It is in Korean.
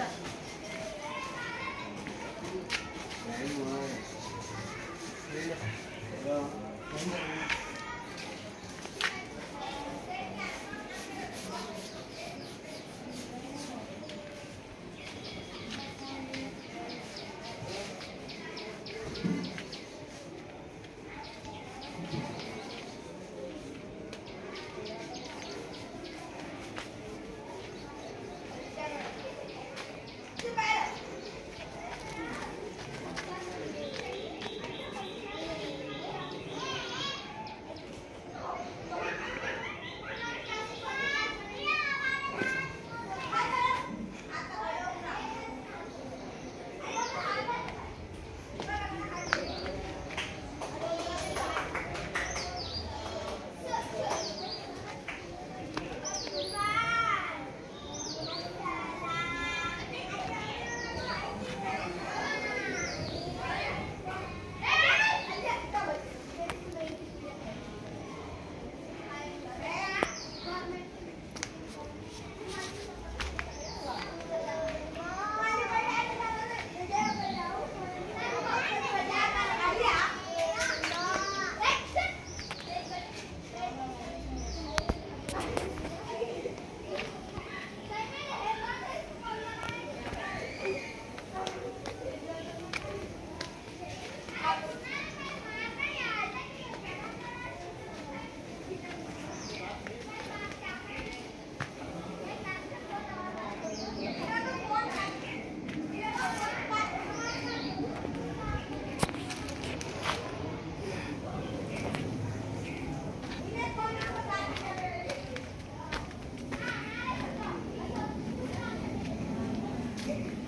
하시는 Amen.